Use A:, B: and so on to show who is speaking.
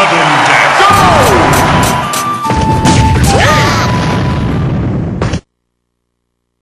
A: Southern